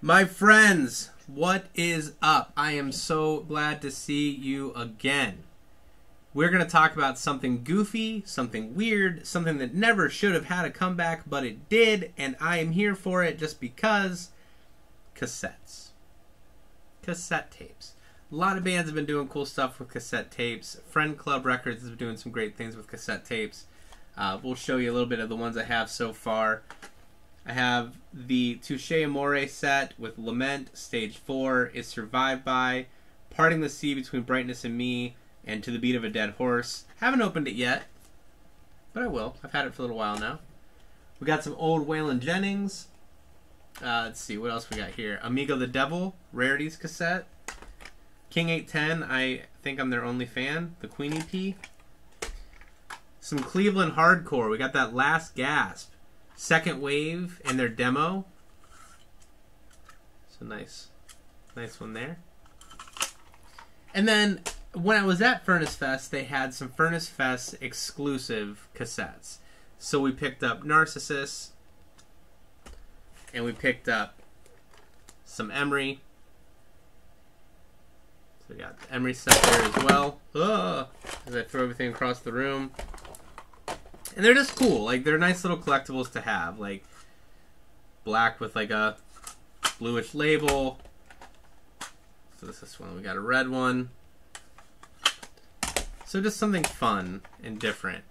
My friends, what is up? I am so glad to see you again. We're going to talk about something goofy, something weird, something that never should have had a comeback, but it did, and I am here for it just because cassettes. Cassette tapes. A lot of bands have been doing cool stuff with cassette tapes. Friend Club Records has been doing some great things with cassette tapes. Uh, we'll show you a little bit of the ones I have so far. I have the Touche Amore set with Lament, Stage 4, Is Survived By, Parting the Sea Between Brightness and Me, and To the Beat of a Dead Horse. Haven't opened it yet, but I will. I've had it for a little while now. We got some old Waylon Jennings. Uh, let's see, what else we got here? Amigo the Devil, Rarities cassette. King 810, I think I'm their only fan. The Queen EP. Some Cleveland Hardcore. We got that Last Gasp. Second Wave and their demo. So nice, nice one there. And then when I was at Furnace Fest, they had some Furnace Fest exclusive cassettes. So we picked up Narcissus, and we picked up some Emery. So we got Emery set there as well. Ugh, as I throw everything across the room and they're just cool. Like they're nice little collectibles to have. Like black with like a bluish label. So this is one. We got a red one. So just something fun and different.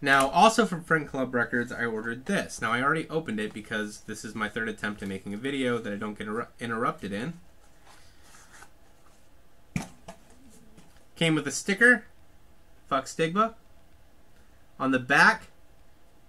Now, also from Friend Club Records, I ordered this. Now, I already opened it because this is my third attempt at making a video that I don't get interrupted in. Came with a sticker. Fuck Stigma. On the back,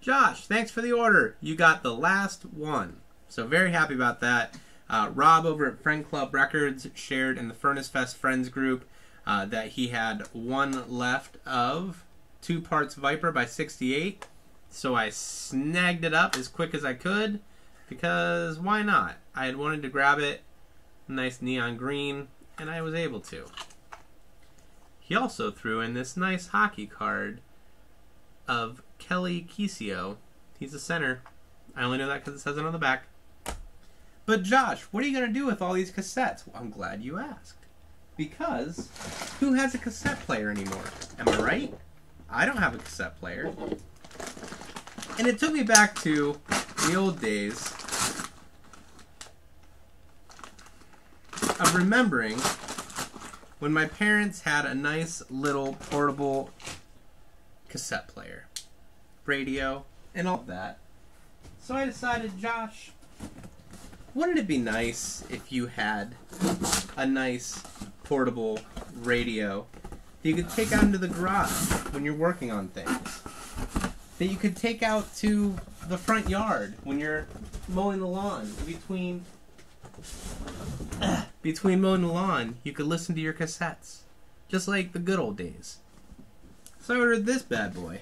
Josh, thanks for the order. You got the last one. So very happy about that. Uh, Rob over at Friend Club Records shared in the Furnace Fest Friends group uh, that he had one left of two parts Viper by 68. So I snagged it up as quick as I could because why not? I had wanted to grab it, nice neon green, and I was able to. He also threw in this nice hockey card of Kelly Kisio. He's a center. I only know that because it says it on the back. But Josh, what are you going to do with all these cassettes? Well, I'm glad you asked. Because who has a cassette player anymore? Am I right? I don't have a cassette player. And it took me back to the old days of remembering when my parents had a nice little portable cassette player, radio, and all that. So I decided, Josh, wouldn't it be nice if you had a nice portable radio that you could take out into the garage when you're working on things? That you could take out to the front yard when you're mowing the lawn between between mowing the lawn you could listen to your cassettes just like the good old days so I ordered this bad boy.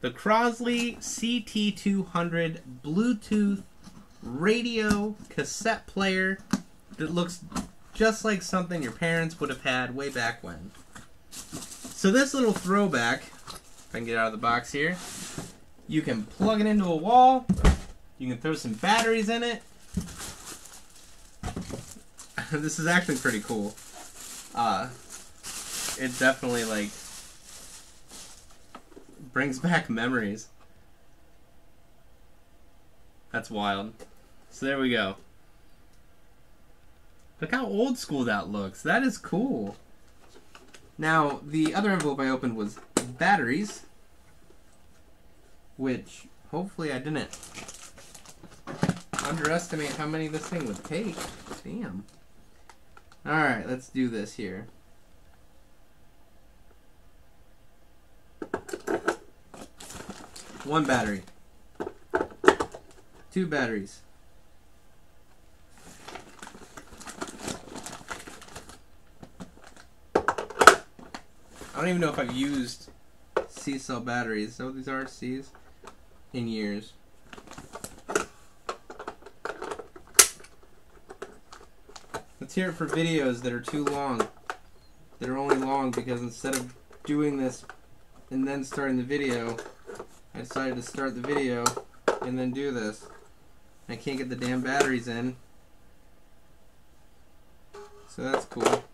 The Crosley CT200 Bluetooth radio cassette player that looks just like something your parents would have had way back when. So this little throwback, if I can get out of the box here, you can plug it into a wall, you can throw some batteries in it. this is actually pretty cool. Uh, it definitely like brings back memories. That's wild. So there we go. Look how old school that looks. That is cool. Now, the other envelope I opened was batteries, which hopefully I didn't underestimate how many this thing would take. Damn. Alright, let's do this here. One battery. Two batteries. I don't even know if I've used C cell batteries. So these are C's in years. Let's hear it for videos that are too long. That are only long because instead of doing this and then starting the video, I decided to start the video and then do this. I can't get the damn batteries in. So that's cool.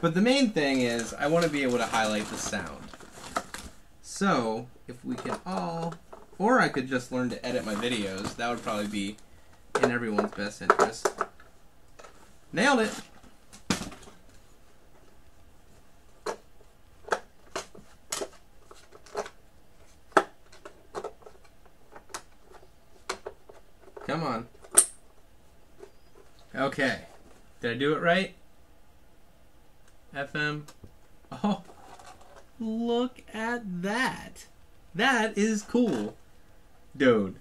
But the main thing is, I want to be able to highlight the sound. So, if we can all... Or I could just learn to edit my videos. That would probably be in everyone's best interest. Nailed it! Come on. Okay. Did I do it right? FM. Oh, look at that. That is cool. Dude.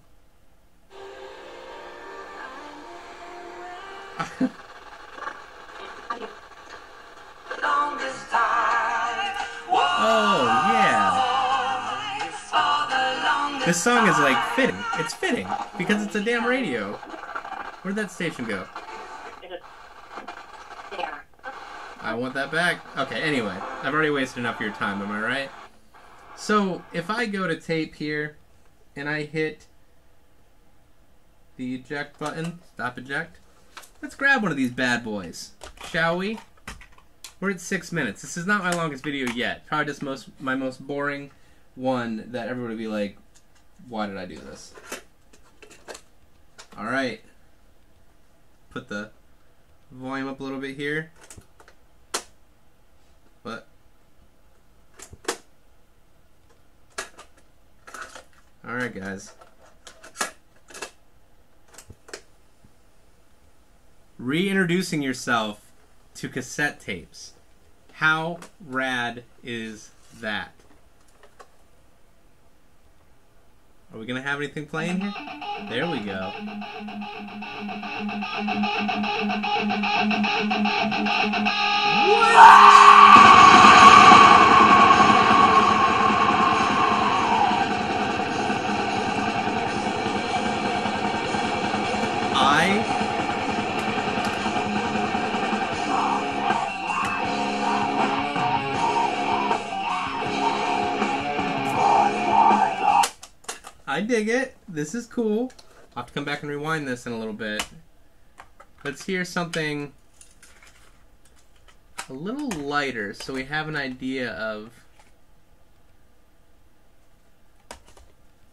oh, yeah. This song is like fitting. It's fitting because it's a damn radio. Where'd that station go? I want that back. Okay, anyway, I've already wasted enough of your time, am I right? So, if I go to tape here, and I hit the eject button, stop eject, let's grab one of these bad boys, shall we? We're at six minutes. This is not my longest video yet. Probably just most my most boring one that everybody would be like, why did I do this? Alright. Put the volume up a little bit here. But Guys. Reintroducing yourself to cassette tapes. How rad is that? Are we gonna have anything playing here? There we go. I dig it. This is cool. I'll have to come back and rewind this in a little bit. Let's hear something a little lighter so we have an idea of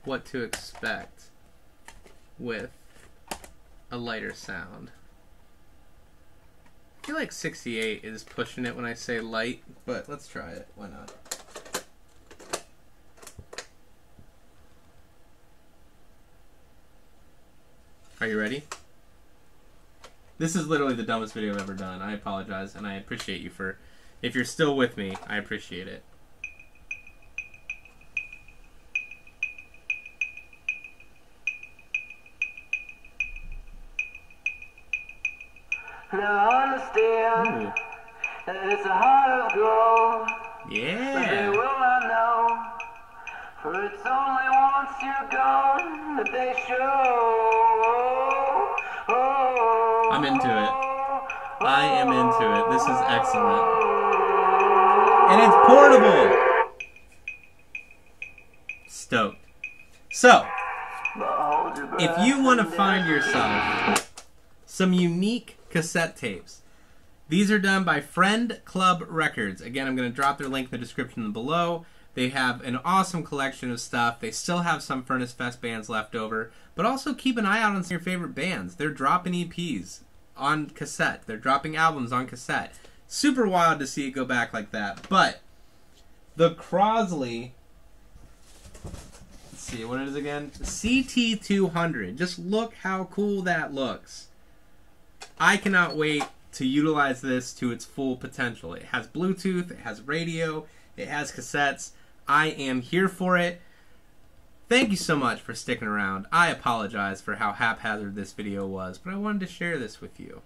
what to expect with a lighter sound. I feel like 68 is pushing it when I say light, but let's try it. Why not? Are you ready? This is literally the dumbest video I've ever done. I apologize, and I appreciate you for... If you're still with me, I appreciate it. Now I understand Ooh. that it's a heart of gold, but they Yeah. will not know. For it's only once you're gone that they show. I'm into it. I am into it. This is excellent. And it's portable! Stoked. So, if you want to find yourself some unique cassette tapes, these are done by Friend Club Records. Again, I'm going to drop their link in the description below. They have an awesome collection of stuff. They still have some Furnace Fest bands left over, but also keep an eye out on some of your favorite bands. They're dropping EPs on cassette. They're dropping albums on cassette. Super wild to see it go back like that. But the Crosley Let's see what it is again. CT200. Just look how cool that looks. I cannot wait to utilize this to its full potential. It has Bluetooth, it has radio, it has cassettes. I am here for it. Thank you so much for sticking around. I apologize for how haphazard this video was, but I wanted to share this with you.